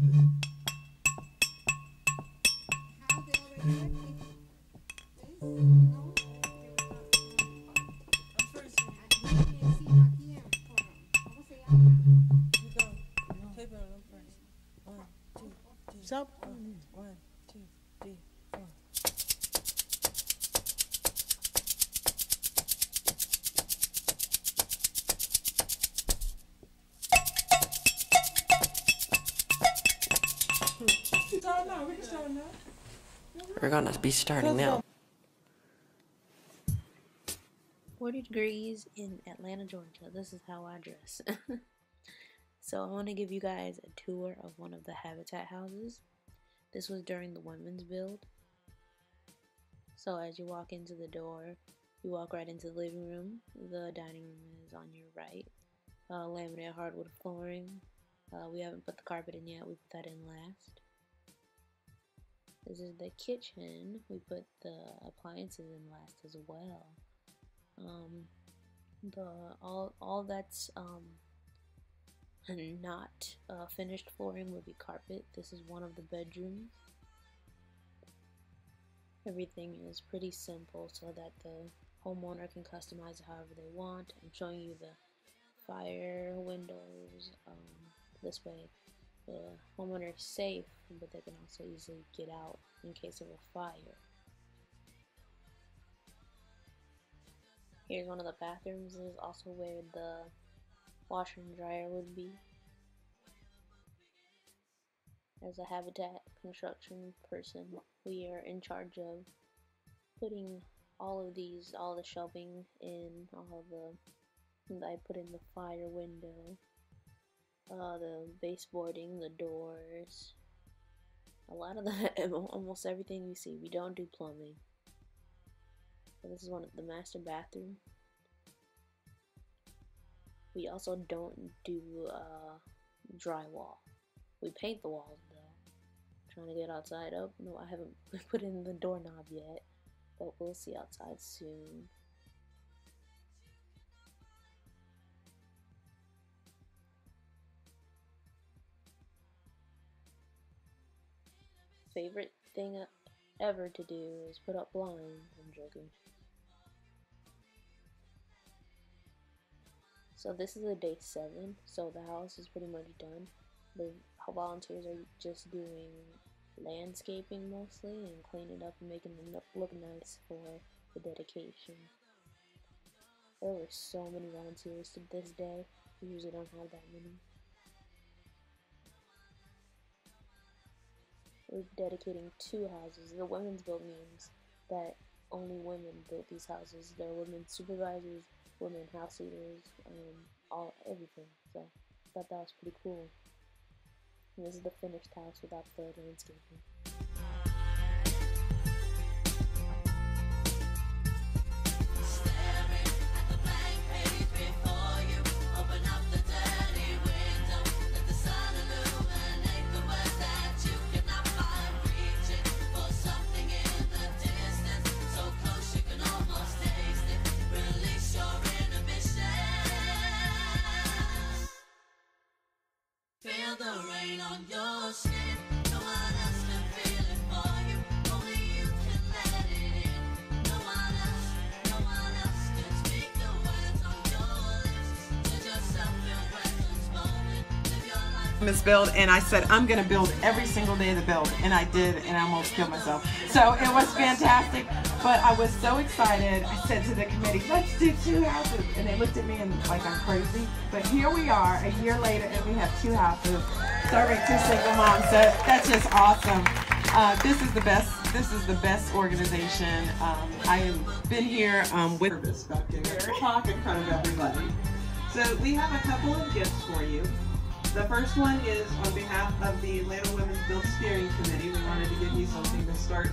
Stop. We're gonna be starting now. 40 degrees in Atlanta, Georgia. This is how I dress. so I want to give you guys a tour of one of the Habitat houses. This was during the women's build. So as you walk into the door, you walk right into the living room. The dining room is on your right. Uh, laminate hardwood flooring. Uh, we haven't put the carpet in yet. We put that in last. This is the kitchen. We put the appliances in last as well. Um, the all all that's um, not uh, finished flooring would be carpet. This is one of the bedrooms. Everything is pretty simple so that the homeowner can customize it however they want. I'm showing you the fire windows. Um, this way the homeowner is safe, but they can also easily get out in case of a fire. Here's one of the bathrooms. This is also where the washer and dryer would be. As a habitat construction person, we are in charge of putting all of these, all the shelving in, all the, I put in the fire window, uh, the baseboarding, the doors, a lot of the, almost everything you see. We don't do plumbing. This is one of the master bathroom. We also don't do uh, drywall. We paint the walls though. trying to get outside. Oh no, I haven't put in the doorknob yet, but we'll see outside soon. Favorite thing ever to do is put up blinds. I'm joking. So this is a day seven, so the house is pretty much done. The volunteers are just doing landscaping mostly and cleaning up and making it look nice for the dedication. There were so many volunteers to this day. We usually don't have that many. We're dedicating two houses. The women's build means that only women built these houses. There are women supervisors, women house leaders, um, all everything. So I thought that was pretty cool. And this is the finished house without the landscaping. Miss This build and I said I'm gonna build every single day of the build and I did and I almost killed myself. So it was fantastic but I was so excited. I said to the committee let's do two houses? And they looked at me and like I'm crazy. But here we are a year later and we have two houses serving two single moms. So that's just awesome. Uh, this is the best this is the best organization. Um, I have been here um, with talk in front of everybody. So we have a couple of gifts for you the first one is on behalf of the Atlanta Women's Build Steering Committee. We wanted to give you something to start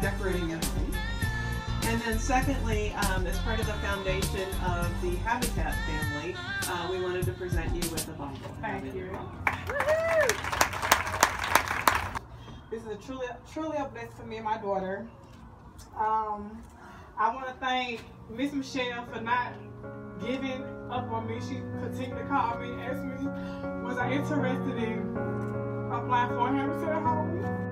decorating your home. And then secondly, um, as part of the foundation of the Habitat family, uh, we wanted to present you with a Bible. Thank you. This is a truly, truly a blessing for me and my daughter. Um, I want to thank Miss Michelle for not giving up on me. She continued to call me, asked me, was I interested in applying for a Hamilton Home?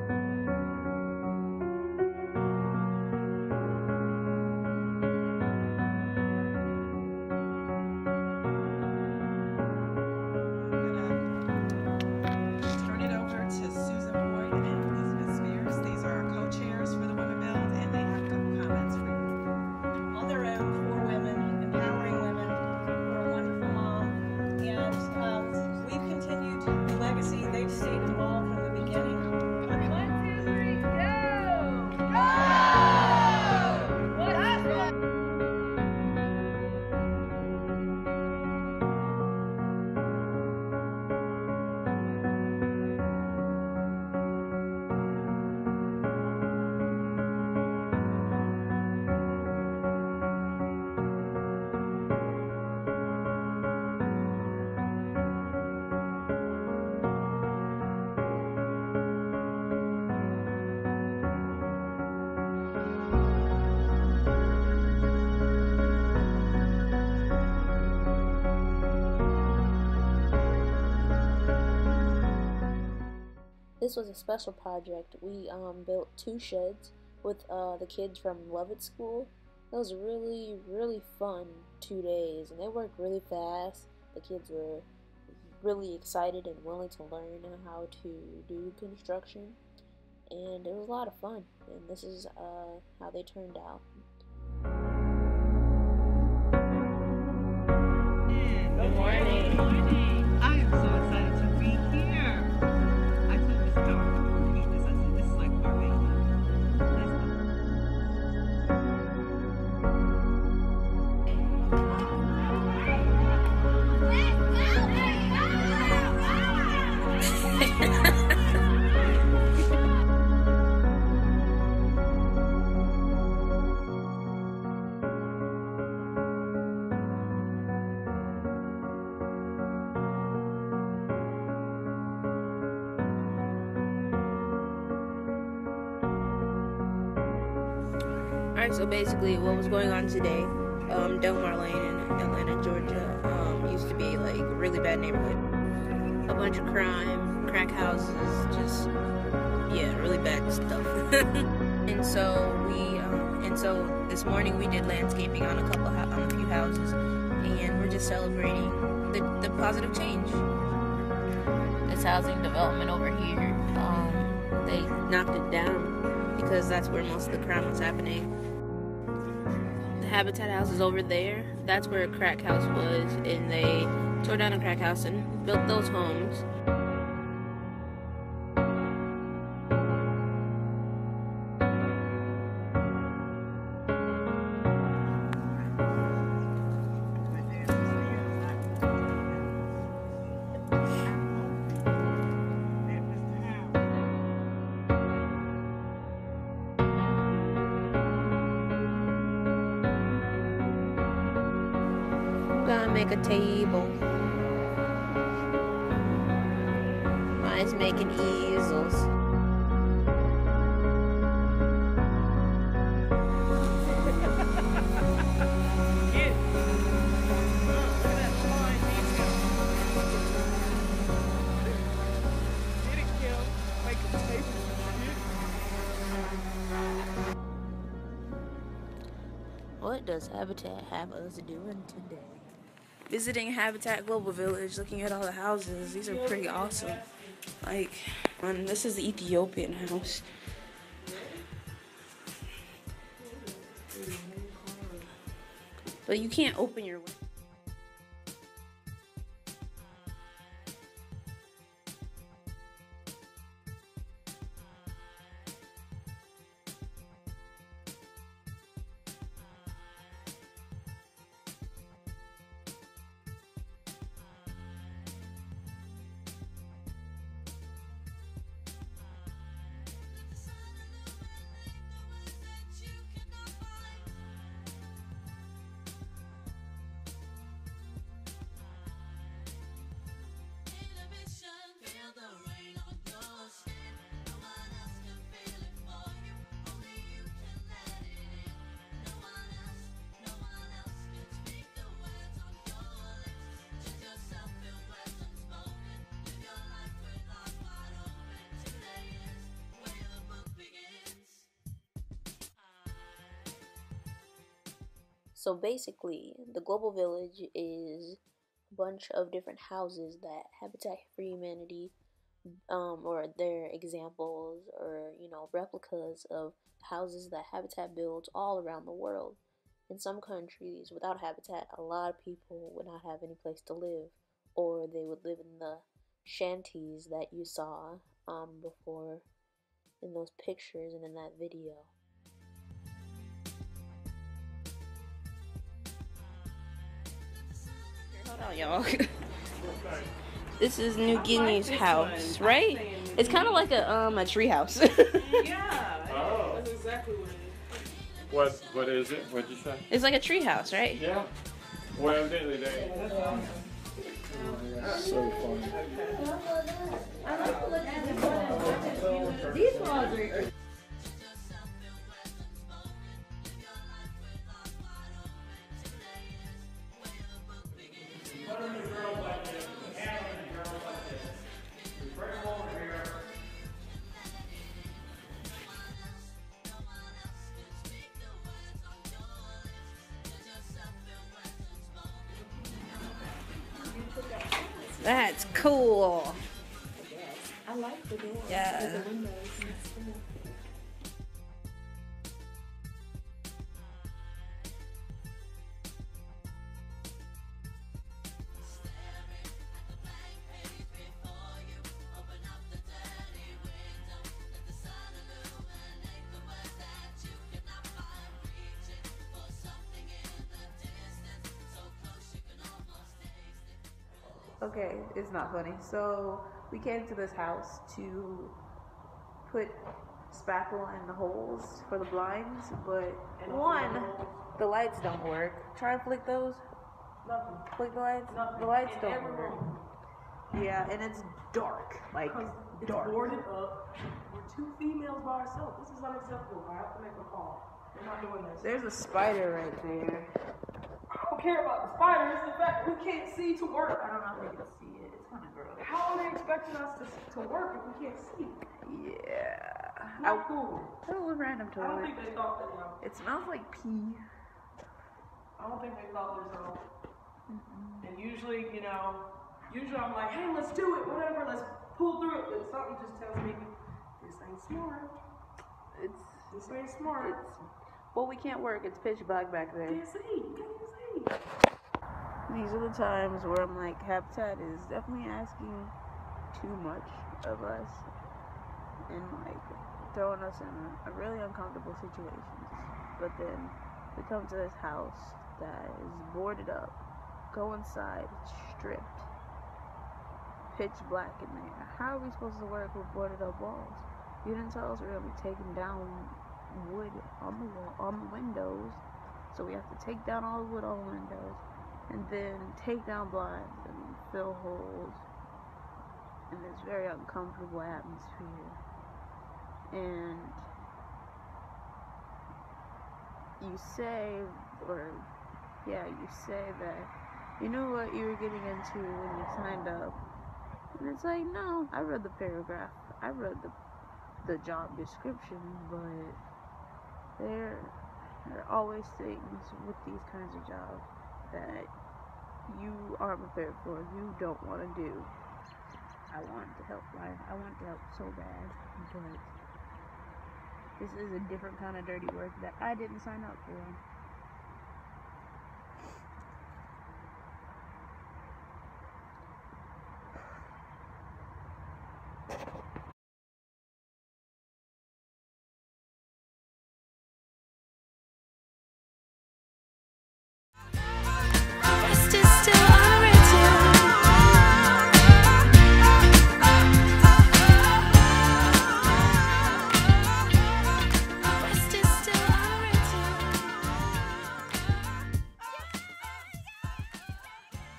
This was a special project. We um, built two sheds with uh, the kids from Lovett School. It was really, really fun two days, and they worked really fast. The kids were really excited and willing to learn how to do construction, and it was a lot of fun. And this is uh, how they turned out. Good morning. Alright, so basically, what was going on today? Um, Delmar Lane in Atlanta, Georgia, um, used to be like a really bad neighborhood. A bunch of crime, crack houses, just yeah, really bad stuff. and so we, um, and so this morning we did landscaping on a couple, on a few houses, and we're just celebrating the, the positive change. This housing development over here, um, they knocked it down because that's where most of the crime was happening. Habitat house is over there. That's where a crack house was, and they tore down a crack house and built those homes. Make a table. Mine's making easels. What does Habitat have us doing today? Visiting Habitat Global Village, looking at all the houses. These are pretty awesome. Like, um, this is the Ethiopian house. But you can't open your window. So basically, the global village is a bunch of different houses that Habitat for Humanity, um, or their examples, or you know, replicas of houses that Habitat builds all around the world. In some countries, without Habitat, a lot of people would not have any place to live, or they would live in the shanties that you saw um, before in those pictures and in that video. Hold on, y'all. this is New Guinea's house, right? It's kind of like a um a tree house. Yeah, that's exactly what it is. What what is it? What'd you say? it's like a tree house, right? Yeah. Well, evidently they. So funny. That's cool. I like the door. Yeah. Okay, it's not funny. So we came to this house to put spackle in the holes for the blinds, but one, the lights don't work. Try and flick those. Nothing. Flick the lights. Nothing. The lights In don't work. room. Yeah, and it's dark, like It's dark. boarded up. We're two females by ourselves. This is unacceptable. I have to make a call. We're not doing this. There's a spider right there. Don't care about the spiders. The fact we can't see to work. I don't know if they can see it. It's kind of gross. How are they expecting us to, to work if we can't see? Yeah. Not cool. That was random I don't think they thought that. You It smells like pee. I don't think they thought this out. And usually, you know, usually I'm like, hey, let's do it, whatever, let's pull through it. But something just tells me this ain't smart. It's This ain't smart. it's well, we can't work. It's pitch black back there. Can't see. Can't see. These are the times where I'm like, Habitat is definitely asking too much of us and like throwing us in a really uncomfortable situations. But then we come to this house that is boarded up, go inside, it's stripped, pitch black in there. How are we supposed to work with boarded up walls? You didn't tell us we are gonna be taking down wood on the wall, on the windows. So we have to take down all the wood on the windows and then take down blinds and fill holes in this very uncomfortable atmosphere. And you say, or yeah, you say that you knew what you were getting into when you signed up. And it's like, no, I read the paragraph, I read the the job description, but there are always things with these kinds of jobs that you aren't prepared for, you don't want to do. I want to help life. I want to help so bad, but this is a different kind of dirty work that I didn't sign up for.